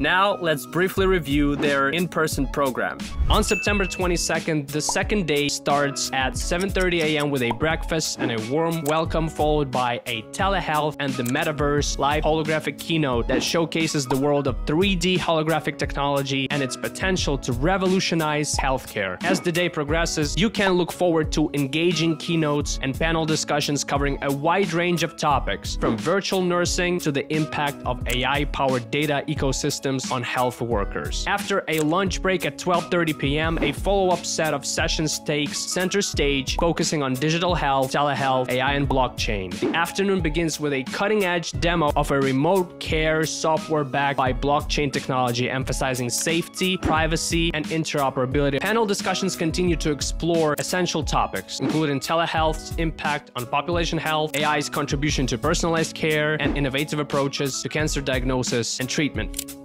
Now, let's briefly review their in-person program. On September 22nd, the second day starts at 7:30 a.m. with a breakfast and a warm welcome followed by a telehealth and the metaverse live holographic keynote that showcases the world of 3D holographic technology and its potential to revolutionize healthcare. As the day progresses, you can look forward to engaging keynotes and panel discussions covering a wide range of topics, from virtual nursing to the impact of AI-powered data ecosystems on health workers. After a lunch break at 12:30 p.m., a follow-up set of sessions takes center stage, focusing on digital health, telehealth, AI, and blockchain. The afternoon begins with a cutting-edge demo of a remote care software backed by blockchain technology, emphasizing safety, privacy, and interoperability. Panel discussions continue to explore essential topics, including telehealth's impact on population health, AI's contribution to personalized care, and innovative approaches to cancer diagnosis and treatment.